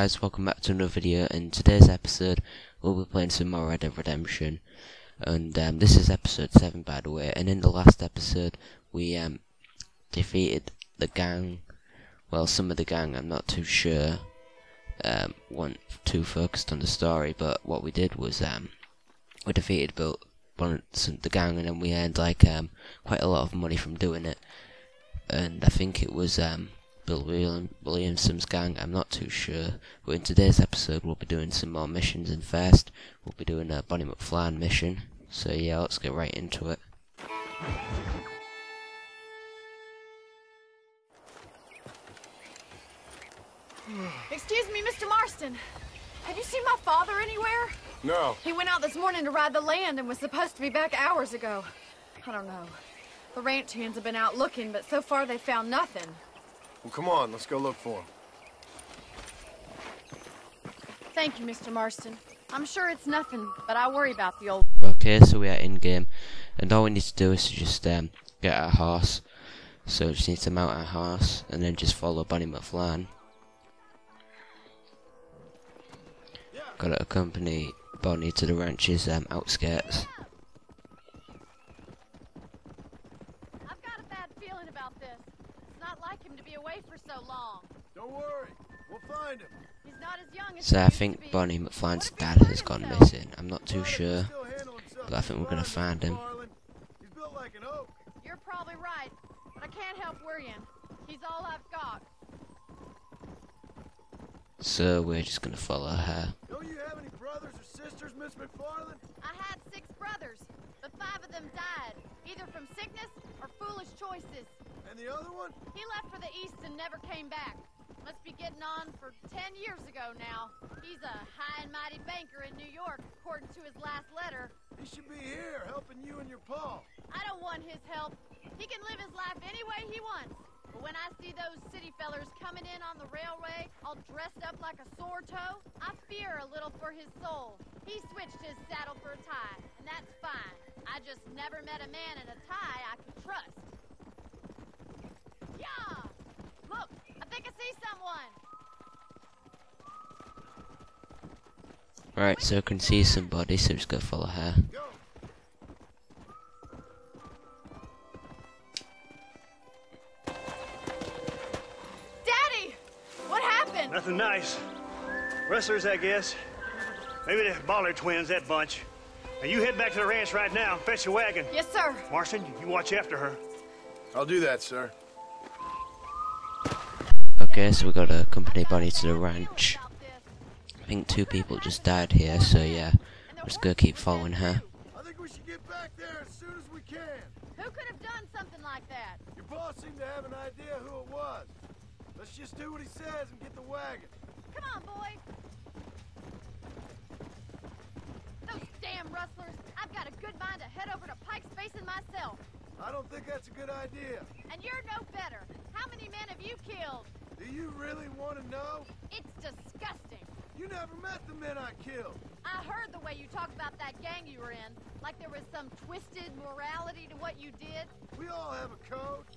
guys, welcome back to another video. In today's episode, we'll be playing some more Red Dead Redemption. And um, this is episode 7 by the way. And in the last episode, we um, defeated the gang. Well, some of the gang, I'm not too sure. Um, weren't too focused on the story, but what we did was um, we defeated Bill, the gang and then we earned like um, quite a lot of money from doing it. And I think it was um, Bill William, Williamson's gang, I'm not too sure. But in today's episode we'll be doing some more missions and first we'll be doing a Bonnie McFlyen mission. So yeah, let's get right into it. Excuse me, Mr. Marston. Have you seen my father anywhere? No. He went out this morning to ride the land and was supposed to be back hours ago. I don't know. The ranch hands have been out looking, but so far they found nothing. Well, come on, let's go look for him. Thank you, Mr. Marston. I'm sure it's nothing, but I worry about the old... Okay, so we are in-game, and all we need to do is to just um, get our horse. So we just need to mount our horse, and then just follow Bonnie McFlyen. Gotta accompany Bonnie to the ranch's um, outskirts. So long. Don't worry. We'll find him. He's not as young as So I think Bonnie McFlynn's dad has gone missing. I'm not too sure. But I think we're gonna find him. He's built like an oak. You're probably right. But I can't help worrying. He's all I've got. So we're just gonna follow her. Don't you have any brothers or sisters, Miss MacFarlane? I had six brothers, but five of them died, either from sickness or foolish choices. And the other one? He left for the east and never came back. Must be getting on for ten years ago now. He's a high and mighty banker in New York, according to his last letter. He should be here, helping you and your pa. I don't want his help. He can live his life any way he wants. But when I see those city fellers coming in on the railway, all dressed up like a sore toe, I fear a little for his soul. He switched his saddle for a tie, and that's fine. I just never met a man in a tie I could trust. Yeah! Look, I think I see someone. Right, so I can see somebody, so just go follow her. Nothing nice. Rustlers, I guess. Maybe the Baller twins, that bunch. Now you head back to the ranch right now and fetch your wagon. Yes, sir. Marston, you watch after her. I'll do that, sir. Okay, so we gotta accompany Bonnie to the ranch. I think two people just died here, so yeah, we're just gonna keep following her. I think we should get back there as soon as we can. Who could have done something like that? Your boss seemed to have an idea who it was. Let's just do what he says and get the wagon. Come on, boys. Those damn rustlers. I've got a good mind to head over to Pike's Basin myself. I don't think that's a good idea. And you're no better. How many men have you killed? Do you really want to know? It's disgusting. You never met the men I killed. I heard the way you talk about that gang you were in, like there was some twisted morality to what you did. We all have a code.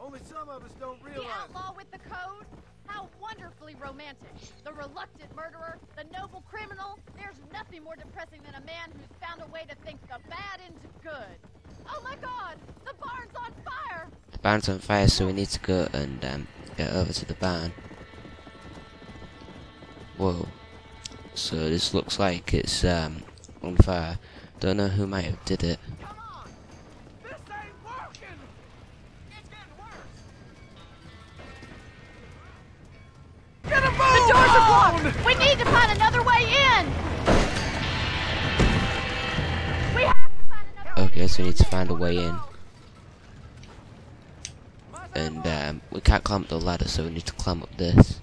Only some of us don't The realize it. outlaw with the code? How wonderfully romantic. The reluctant murderer, the noble criminal. There's nothing more depressing than a man who's found a way to think the bad into good. Oh my god! The barn's on fire! The barn's on fire, so we need to go and um, get over to the barn. Whoa. So this looks like it's um, on fire. Don't know who might have did it. Okay, so we need to find a way in. And um, we can't climb up the ladder, so we need to climb up this.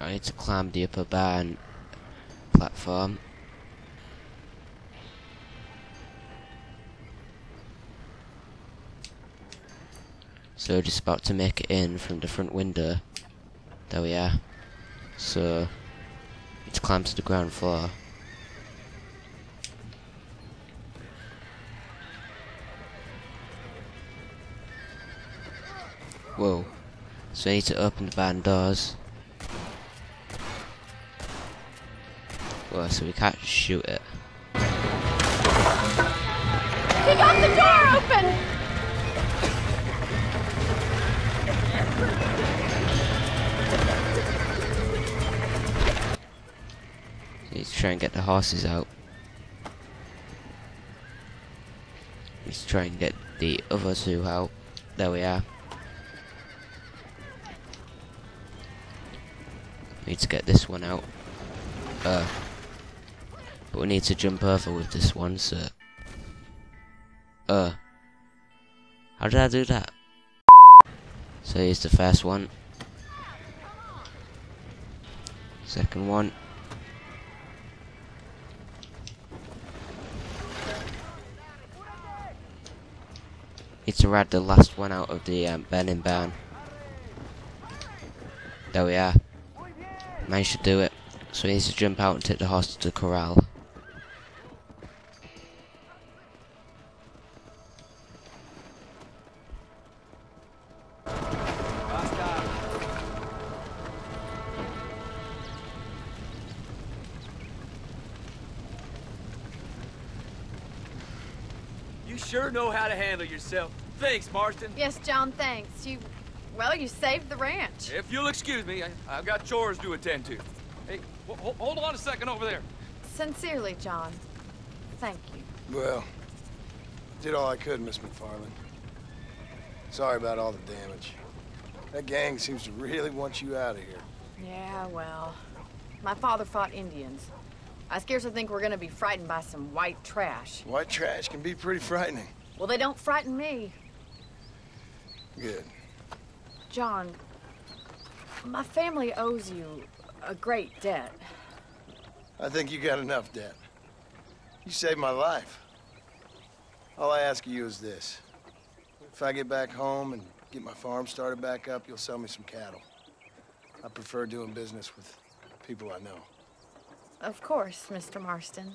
I need to climb the upper barn platform. So just about to make it in from the front window. There we are. So, let's climb to the ground floor. Whoa. So I need to open the barn doors. So we can't shoot it. He got the door open! Need to try and get the horses out. To try and get the other two out. There we are. Need to get this one out. Uh, but we need to jump over with this one, so. Uh. How did I do that? So here's the first one. Second one. Need to ride the last one out of the um, burning barn. There we are. Managed to do it. So we need to jump out and take the horse to the corral. Yourself. Thanks, Marston. Yes, John, thanks. You, well, you saved the ranch. If you'll excuse me, I, I've got chores to attend to. Hey, ho- ho- hold on a second over there. Sincerely, John. Thank you. Well, did all I could, Miss MacFarlane. Sorry about all the damage. That gang seems to really want you out of here. Yeah, well, my father fought Indians. I scarcely think we're gonna be frightened by some white trash. White trash can be pretty frightening. Well, they don't frighten me. Good. John, my family owes you a great debt. I think you got enough debt. You saved my life. All I ask of you is this. If I get back home and get my farm started back up, you'll sell me some cattle. I prefer doing business with people I know. Of course, Mr. Marston.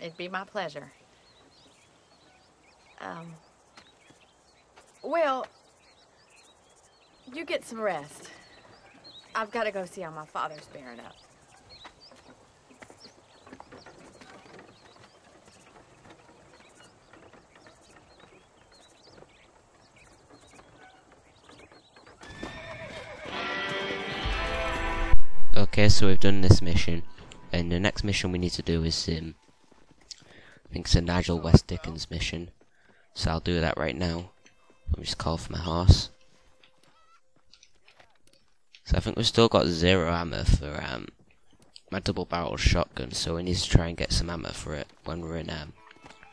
It'd be my pleasure. Um. Well, you get some rest. I've got to go see how my father's bearing up. Okay, so we've done this mission, and the next mission we need to do is um, I think it's a Nigel West Dickens mission. So I'll do that right now. Let me just call for my horse. So I think we've still got zero ammo for um, my double barrel shotgun, so we need to try and get some ammo for it when we're in um,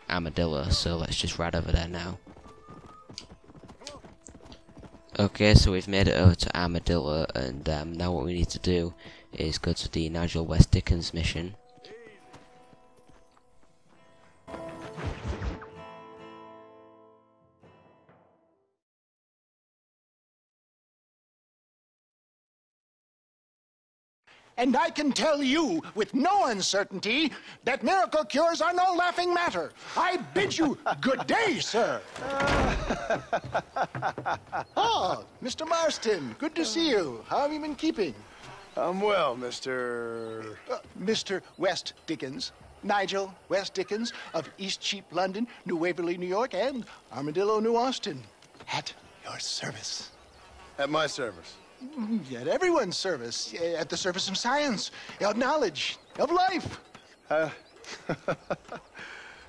Armadillo, so let's just ride over there now. Okay, so we've made it over to Armadillo, and um, now what we need to do is go to the Nigel West Dickens mission. And I can tell you with no uncertainty that miracle cures are no laughing matter. I bid you good day, sir. oh, Mr. Marston, good to see you. How have you been keeping? I'm well, Mr. Uh, Mr. West Dickens. Nigel West Dickens of East Cheap, London, New Waverly, New York, and Armadillo, New Austin. At your service. At my service. At everyone's service. eh, At the service of science, of knowledge, of life. How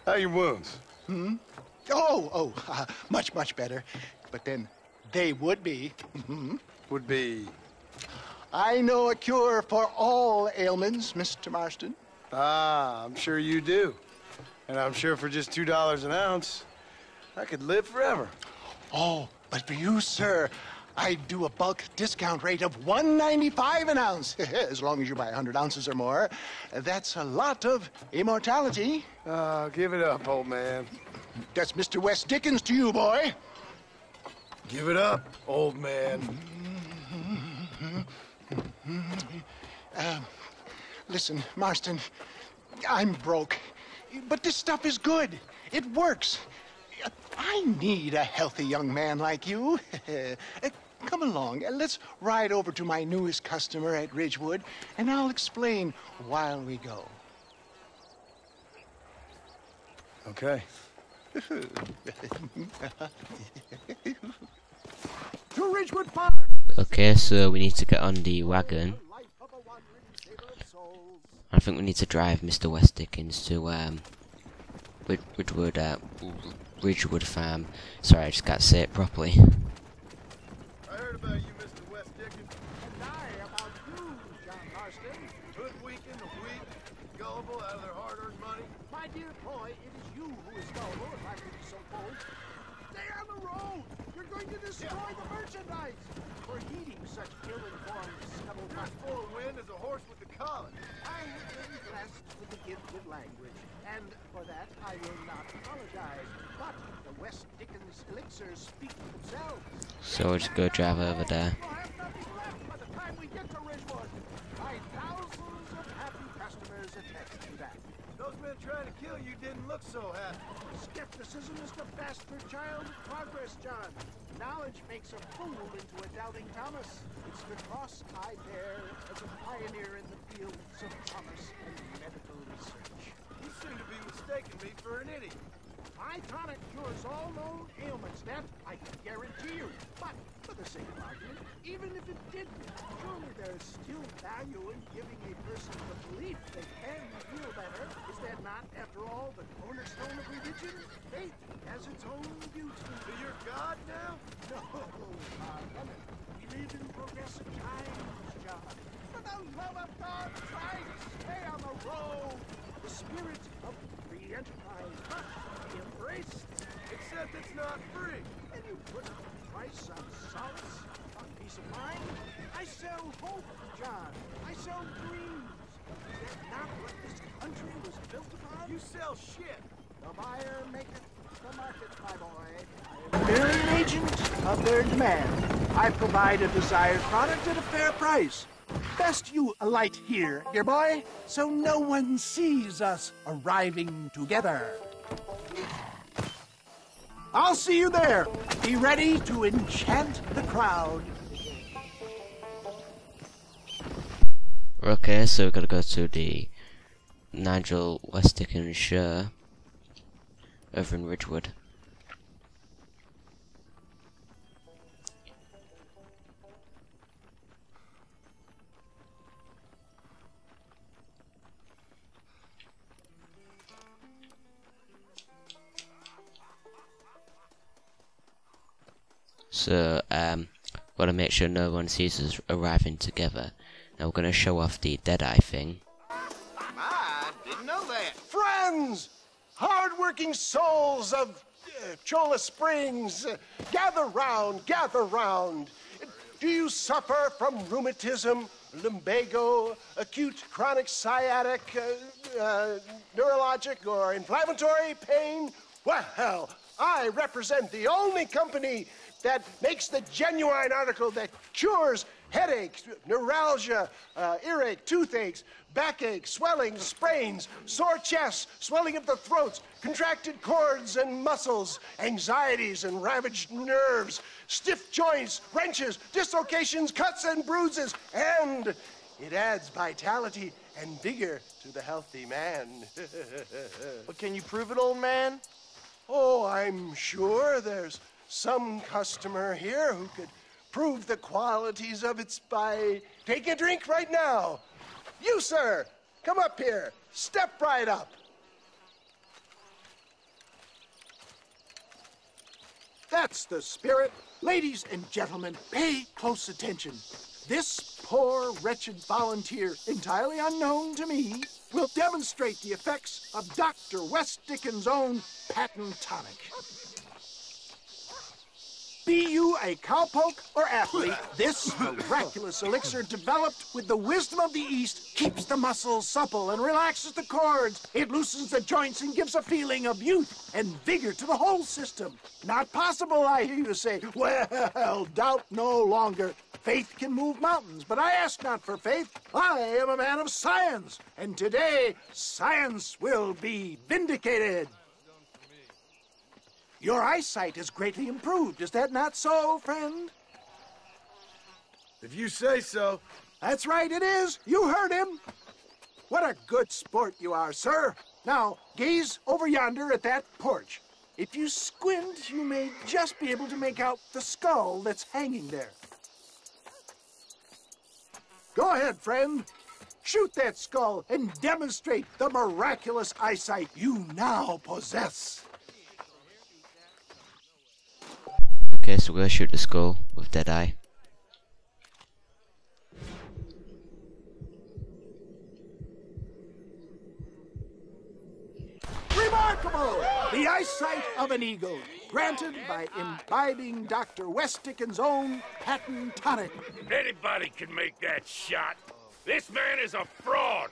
are your wounds? Oh, oh, uh, much, much better. But then they would be. Mhm. Would be. I know a cure for all ailments, Mr. Marston. Ah, I'm sure you do. And I'm sure for just $2 an ounce, I could live forever. Oh, but for you, sir, I do a bulk discount rate of 195 an ounce, as long as you buy 100 ounces or more. That's a lot of immortality. Ah, give it up, old man. That's Mr. West Dickens to you, boy. Give it up, old man. Listen, Marston, I'm broke. But this stuff is good. It works. I need a healthy young man like you. Come along, uh, let's ride over to my newest customer at Ridgewood, and I'll explain while we go. Okay. To Ridgewood Farm! Okay, so we need to get on the wagon. I think we need to drive Mr. West Dickens to um, Ridgewood, uh, Ridgewood Farm. Sorry, I just can't say it properly. About you, Mr. West Dickens. And I about you, John Marston. Hoodwinking the weak, gullible out of their hard-earned money. My dear boy, it is you who is gullible, if I could be so bold. Stay on the road! You're going to destroy the merchandise! For heeding such ill-informed scuttlebutt. as full of wind as a horse with the collar. I have been blessed with the gift of language, and for that I will not apologize. So we'll just go drive over there. We'll have nothing left by the time we get to Ridgewood. My thousands of happy customers attest to that. Those men trying to kill you didn't look so happy. Skepticism is the bastard child of progress, John. Knowledge makes a fool into a doubting Thomas. It's the cross I bear as a pioneer in the fields of commerce and medical research. You seem to be mistaking me for an idiot. My tonic cures all known ailments, that I can guarantee you. But, for the sake of argument, even if it didn't, surely there is still value in giving a person the belief they can feel better. Is that not, after all, the cornerstone of religion? Faith has its own beauty. So you're God now? No, uh, Lemon, we live in progressive times, John. For the love of God, try to stay on the road. The spirit of free enterprise be. Except it's not free. And you put a price on solace, on peace of mind. I sell hope, John. I sell dreams. Is that not what this country was built upon? You sell shit. The buyer maketh the market, my boy. I am an agent of their demand. I provide a desired product at a fair price. Best you alight here, dear boy, so no one sees us arriving together. I'll see you there. Be ready to enchant the crowd. Okay, so we're gonna go to the Nigel West Dickens show over in Ridgewood. So, um, gotta make sure no one sees us arriving together. Now we're gonna show off the Deadeye thing. I didn't know that. Friends, hardworking souls of uh, Chola Springs, uh, gather round, gather round. Do you suffer from rheumatism, lumbago, acute chronic sciatic, uh, uh, neurologic, or inflammatory pain? Well, I represent the only company that makes the genuine article that cures headaches, neuralgia, uh, earache, toothaches, backache, swelling, sprains, sore chests, swelling of the throats, contracted cords and muscles, anxieties and ravaged nerves, stiff joints, wrenches, dislocations, cuts and bruises, and it adds vitality and vigor to the healthy man. But can you prove it, old man? Oh, I'm sure there's some customer here who could prove the qualities of it by taking a drink right now. You, sir, come up here. Step right up. That's the spirit. Ladies and gentlemen, pay close attention. This poor, wretched volunteer, entirely unknown to me, will demonstrate the effects of Dr. West Dickens' own patent tonic. Be you a cowpoke or athlete, this miraculous elixir developed with the wisdom of the East keeps the muscles supple and relaxes the cords. It loosens the joints and gives a feeling of youth and vigor to the whole system. Not possible, I hear you say. Well, doubt no longer. Faith can move mountains, but I ask not for faith. I am a man of science, and today science will be vindicated. Your eyesight is greatly improved. Is that not so, friend? If you say so. That's right, it is. You heard him. What a good sport you are, sir. Now, gaze over yonder at that porch. If you squint, you may just be able to make out the skull that's hanging there. Go ahead, friend. Shoot that skull and demonstrate the miraculous eyesight you now possess. Okay, so we're gonna shoot the skull with Deadeye. Remarkable! The eyesight of an eagle, granted by imbibing Dr. West Dickens' own patent tonic. Anybody can make that shot. This man is a fraud.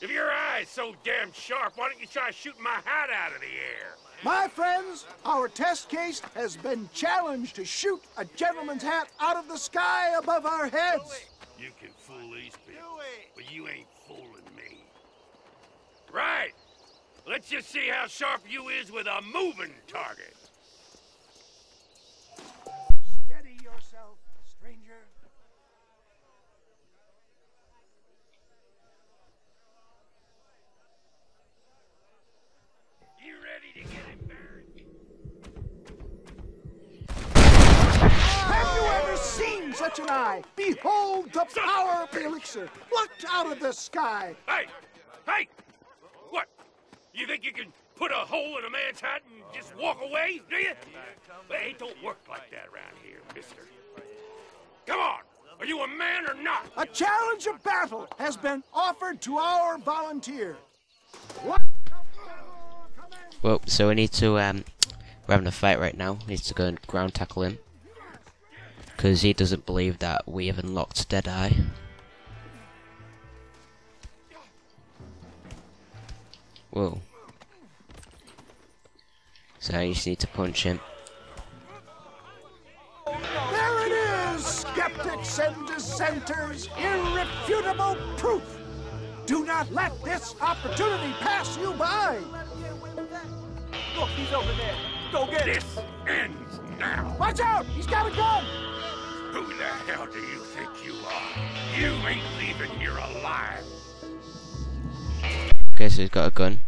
If your eye's so damn sharp, why don't you try shooting my hat out of the air? My friends, our test case has been challenged to shoot a gentleman's hat out of the sky above our heads. You can fool these people, but you ain't fooling me. Right. Let's just see how sharp you is with a moving target. Seen such an eye? Behold the power of the elixir, plucked out of the sky. Hey! Hey! What? You think you can put a hole in a man's hat and just walk away, do you? Well, it don't work like that around here, mister. Come on! Are you a man or not? A challenge of battle has been offered to our volunteer. What? Well, so we need to, um, we're having a fight right now. We need to go and ground tackle him. Because he doesn't believe that we have unlocked Deadeye. Whoa. So I just need to punch him. There it is, skeptics and dissenters, irrefutable proof. Do not let this opportunity pass you by. Look, he's over there. Go get him. This ends now. Watch out, he's got a gun. Who the hell do you think you are? You ain't leaving here alive. Okay, so he's got a gun.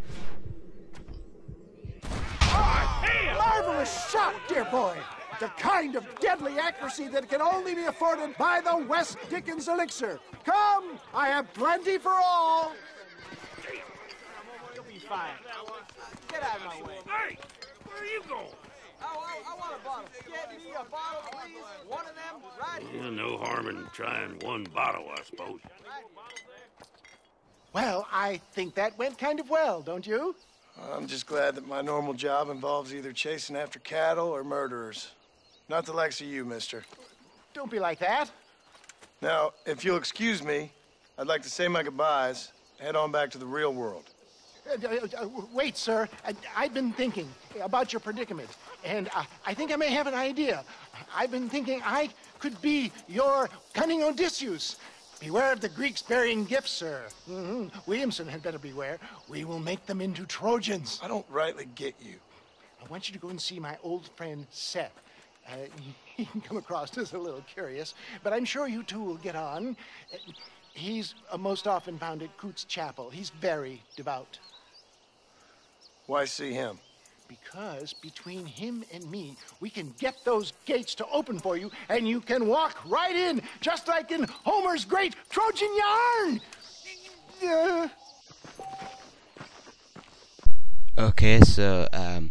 Marvelous shot, dear boy. The kind of deadly accuracy that can only be afforded by the West Dickens elixir. Come, I have plenty for all. You'll be fine. Get out of my way. Hey! Where are you going? Oh, I, I want a bottle. Get me a bottle, please. One of them, right here. No harm in trying one bottle, I suppose. Well, I think that went kind of well, don't you? I'm just glad that my normal job involves either chasing after cattle or murderers. Not the likes of you, mister. Don't be like that. Now, if you'll excuse me, I'd like to say my goodbyes, head on back to the real world. Uh, wait, sir. I, I've been thinking about your predicament, and I think I may have an idea. I've been thinking I could be your cunning Odysseus. Beware of the Greeks bearing gifts, sir. hmm Williamson had better beware. We will make them into Trojans. I don't rightly get you. I want you to go and see my old friend Seth. Uh, he can come across as a little curious, but I'm sure you two will get on. Uh, He's uh, most often found at Coots Chapel. He's very devout. Why see him? Because between him and me, we can get those gates to open for you, and you can walk right in, just like in Homer's great Trojan yarn. Uh, Okay, so um,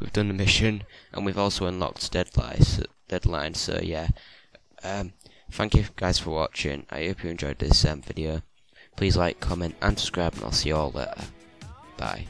we've done the mission and we've also unlocked deadlines. Deadline, so yeah. Um, thank you guys for watching. I hope you enjoyed this um, video. Please like, comment, and subscribe, and I'll see you all later. Bye.